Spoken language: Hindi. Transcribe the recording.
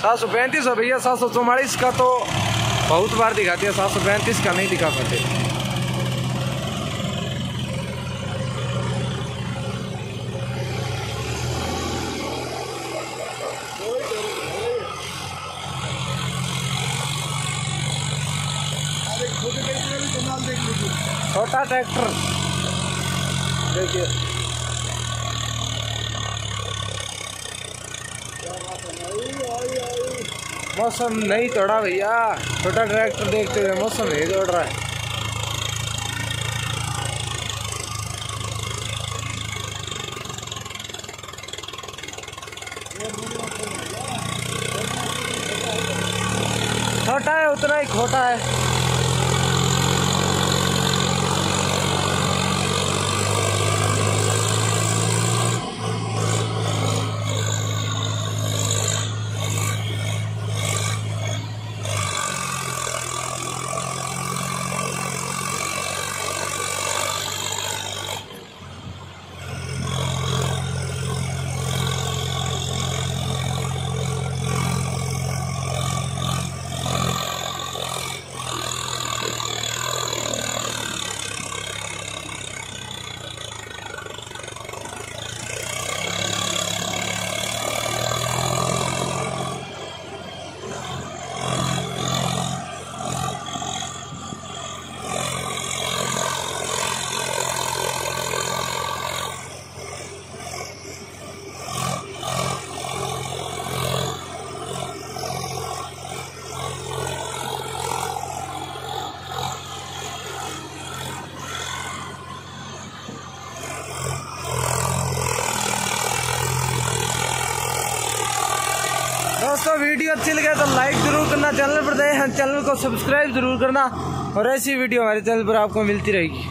सात सौ पैंतीस हो भैया सात सौ चौवालीस का तो बहुत बार दिखाती है। सात सौ पैंतीस का नहीं दिखा पाते। छोटा ट्रैक्टर। देखिए। मौसम नहीं तोड़ा भैया। छोटा ट्रैक्टर देखते हुए मौसम नहीं तोड़ रहा है। छोटा है, उतना ही खोटा है। दोस्तों, वीडियो अच्छी लगे तो लाइक ज़रूर करना, चैनल पर चैनल को सब्सक्राइब ज़रूर करना और ऐसी वीडियो हमारे चैनल पर आपको मिलती रहेगी।